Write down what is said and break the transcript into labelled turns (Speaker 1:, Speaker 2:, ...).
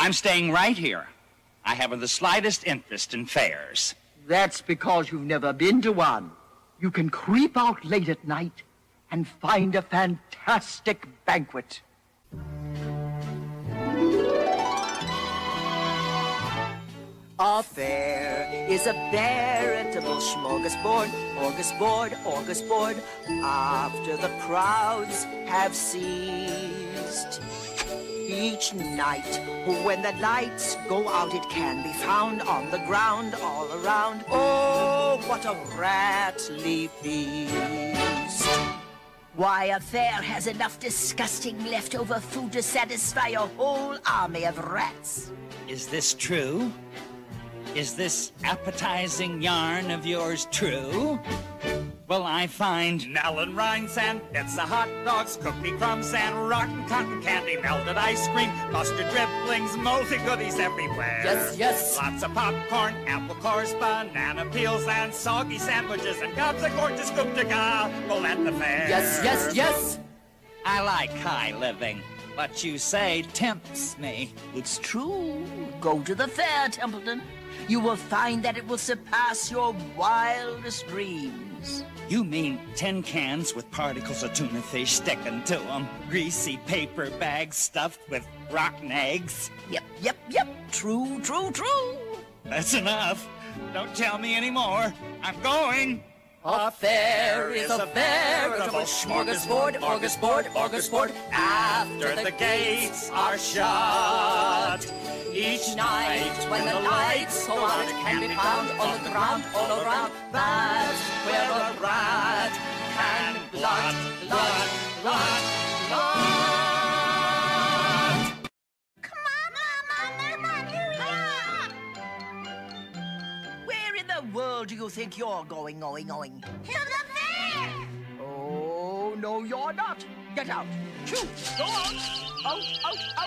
Speaker 1: I'm staying right here. I haven't the slightest interest in fairs.
Speaker 2: That's because you've never been to one. You can creep out late at night and find a fantastic banquet.
Speaker 3: A fair is a veritable smorgasbord, smorgasbord, smorgasbord, after the crowds have ceased. Each night, when the lights go out, it can be found on the ground all around. Oh, what a ratly feast! Why, a fair has enough disgusting leftover food to satisfy a whole army of rats.
Speaker 1: Is this true? Is this appetizing yarn of yours true? Well, I find melon rinds and bits of hot dogs, cookie crumbs and rotten cotton candy, melted ice cream, mustard dribblings, moldy goodies everywhere.
Speaker 3: Yes, yes.
Speaker 1: Lots of popcorn, apple cores, banana peels, and soggy sandwiches, and gobs of gorgeous coupe de gobble at the fair.
Speaker 3: Yes, yes, yes.
Speaker 1: I like high living, but you say tempts me.
Speaker 3: It's true. Go to the fair, Templeton. You will find that it will surpass your wildest dreams.
Speaker 1: You mean tin cans with particles of tuna fish sticking to them, greasy paper bags stuffed with rotten eggs?
Speaker 3: Yep, yep, yep. True, true, true.
Speaker 1: That's enough. Don't tell me anymore. I'm going.
Speaker 3: A fair is a veritable smorgasbord, smorgasbord, smorgasbord, after the gates are shut. Each night when the lights go out, it can be found on the ground all around. That's where a rat world do you think you're going, going, going?
Speaker 4: To the fair!
Speaker 2: Oh, no, you're not. Get out. Shoo, go out. Out, out, out.